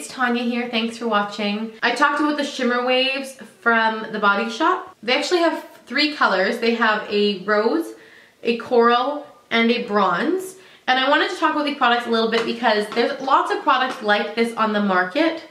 it's Tanya here. Thanks for watching. I talked about the Shimmer Waves from The Body Shop. They actually have three colors. They have a rose, a coral, and a bronze. And I wanted to talk about these products a little bit because there's lots of products like this on the market.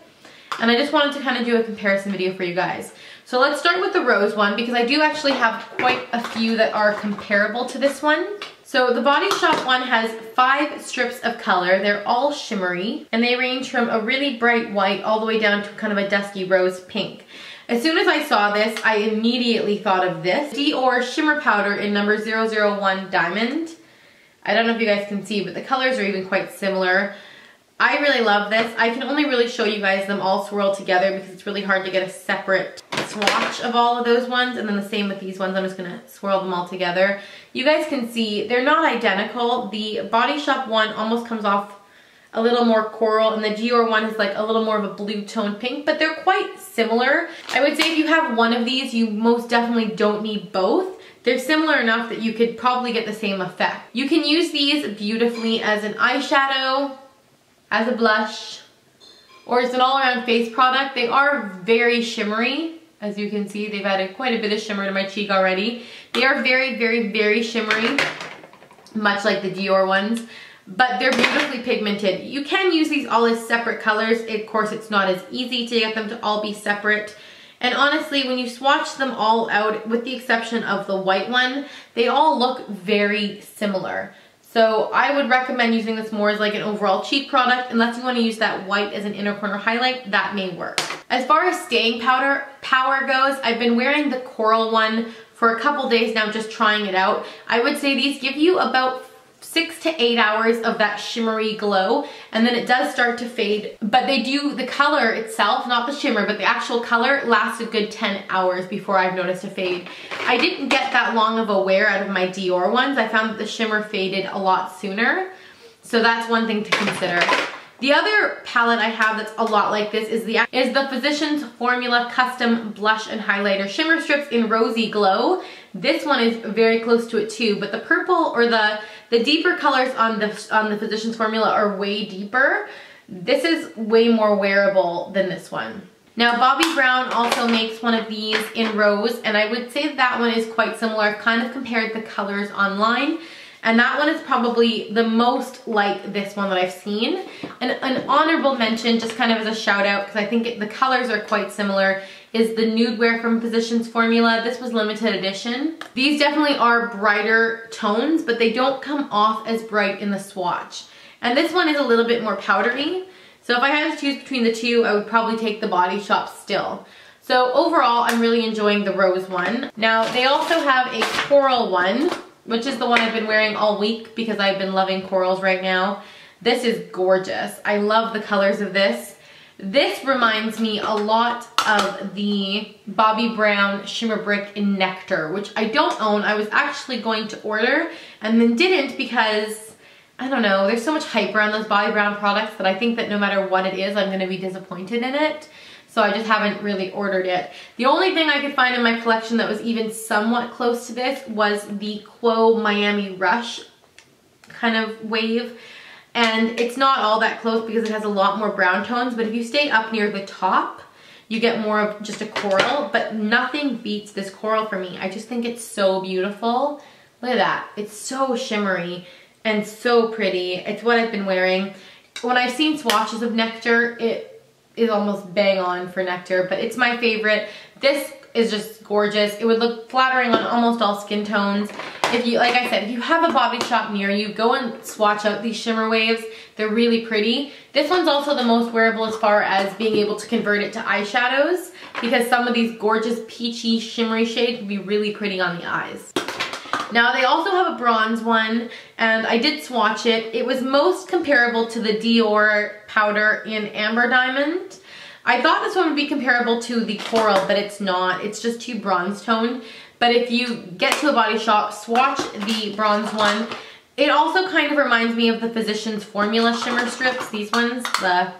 And I just wanted to kind of do a comparison video for you guys. So let's start with the rose one because I do actually have quite a few that are comparable to this one. So the Body Shop one has five strips of color. They're all shimmery and they range from a really bright white all the way down to kind of a dusky rose pink. As soon as I saw this, I immediately thought of this. Dior Shimmer Powder in number 001 Diamond. I don't know if you guys can see, but the colors are even quite similar. I really love this. I can only really show you guys them all swirled together because it's really hard to get a separate swatch of all of those ones. And then the same with these ones. I'm just gonna swirl them all together. You guys can see they're not identical. The Body Shop one almost comes off a little more coral and the Dior one is like a little more of a blue tone pink, but they're quite similar. I would say if you have one of these, you most definitely don't need both. They're similar enough that you could probably get the same effect. You can use these beautifully as an eyeshadow, as a blush or as an all-around face product. They are very shimmery. As you can see, they've added quite a bit of shimmer to my cheek already. They are very, very, very shimmery, much like the Dior ones, but they're beautifully pigmented. You can use these all as separate colors. Of course, it's not as easy to get them to all be separate. And honestly, when you swatch them all out, with the exception of the white one, they all look very similar. So I would recommend using this more as like an overall cheek product unless you want to use that white as an inner corner highlight, that may work. As far as staying powder power goes, I've been wearing the coral one for a couple days now just trying it out. I would say these give you about six to eight hours of that shimmery glow and then it does start to fade. But they do the color itself not the shimmer but the actual color lasts a good 10 hours before I've noticed a fade. I didn't get that long of a wear out of my Dior ones. I found that the shimmer faded a lot sooner. So that's one thing to consider the other palette I have that's a lot like this is the is the Physicians Formula Custom Blush and Highlighter Shimmer Strips in Rosy Glow. This one is very close to it too, but the purple or the, the deeper colors on the, on the Physicians Formula are way deeper. This is way more wearable than this one. Now Bobbi Brown also makes one of these in rose and I would say that one is quite similar. I've kind of compared the colors online and that one is probably the most like this one that I've seen. And an honorable mention, just kind of as a shout out, because I think it, the colors are quite similar, is the Nude Wear from Physicians Formula. This was limited edition. These definitely are brighter tones, but they don't come off as bright in the swatch. And this one is a little bit more powdery. So if I had to choose between the two, I would probably take the Body Shop still. So overall, I'm really enjoying the rose one. Now, they also have a coral one, which is the one I've been wearing all week because I've been loving corals right now. This is gorgeous. I love the colors of this. This reminds me a lot of the Bobbi Brown Shimmer Brick in Nectar, which I don't own. I was actually going to order and then didn't because, I don't know, there's so much hype around those Bobbi Brown products that I think that no matter what it is, I'm gonna be disappointed in it so I just haven't really ordered it. The only thing I could find in my collection that was even somewhat close to this was the Quo Miami Rush kind of wave. And it's not all that close because it has a lot more brown tones, but if you stay up near the top, you get more of just a coral, but nothing beats this coral for me. I just think it's so beautiful. Look at that. It's so shimmery and so pretty. It's what I've been wearing. When I've seen swatches of Nectar, it is almost bang on for Nectar, but it's my favorite. This is just gorgeous. It would look flattering on almost all skin tones. If you, like I said, if you have a Bobbi shop near you, go and swatch out these shimmer waves. They're really pretty. This one's also the most wearable as far as being able to convert it to eyeshadows because some of these gorgeous peachy shimmery shades would be really pretty on the eyes. Now they also have a bronze one and I did swatch it. It was most comparable to the Dior powder in Amber Diamond. I thought this one would be comparable to the Coral, but it's not. It's just too bronze toned. But if you get to a body shop, swatch the bronze one. It also kind of reminds me of the Physicians Formula Shimmer Strips. These ones, the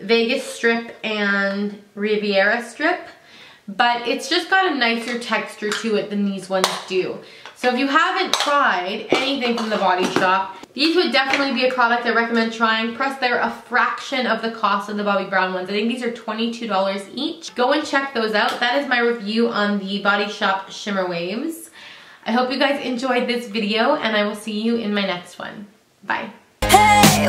Vegas Strip and Riviera Strip but it's just got a nicer texture to it than these ones do. So if you haven't tried anything from the Body Shop, these would definitely be a product I recommend trying. Plus, they're a fraction of the cost of the Bobbi Brown ones. I think these are $22 each. Go and check those out. That is my review on the Body Shop Shimmer Waves. I hope you guys enjoyed this video, and I will see you in my next one. Bye. Hey,